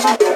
Thank